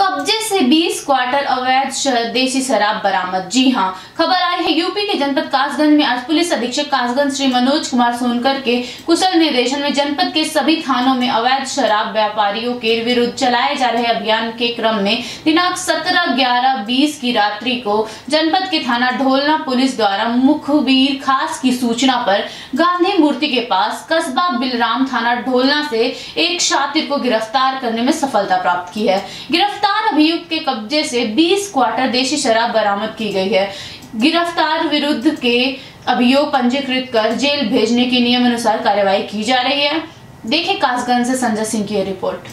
कब्जे से 20 क्वार्टर अवैध देसी शराब बरामद। जी हाँ, खबर आई है, यूपी के जनपद कासगंज में आज पुलिस अधीक्षक कासगंज श्री मनोज कुमार सोनकर के कुशल निर्देशन में जनपद के सभी थानों में अवैध शराब व्यापारियों के विरुद्ध चलाए जा रहे अभियान के क्रम में दिनांक 17 ग्यारह, बीस की रात्रि को जनपद के थाना ढोलना पुलिस द्वारा मुखबीर खास की सूचना पर गांधी मूर्ति के पास कस्बा बिलराम थाना ढोलना से एक शातिर को गिरफ़्तार करने में सफलता प्राप्त की है। गिरफ़्तार अभियुक्त के कब्जे से 20 क्वार्टर देशी शराब बरामद की गई है। गिरफ़्तार विरुद्ध के अभियोग पंजीकृत कर जेल भेजने के नियम अनुसार कार्यवाही की जा रही है। देखे कासगंज से संजय सिंह की रिपोर्ट।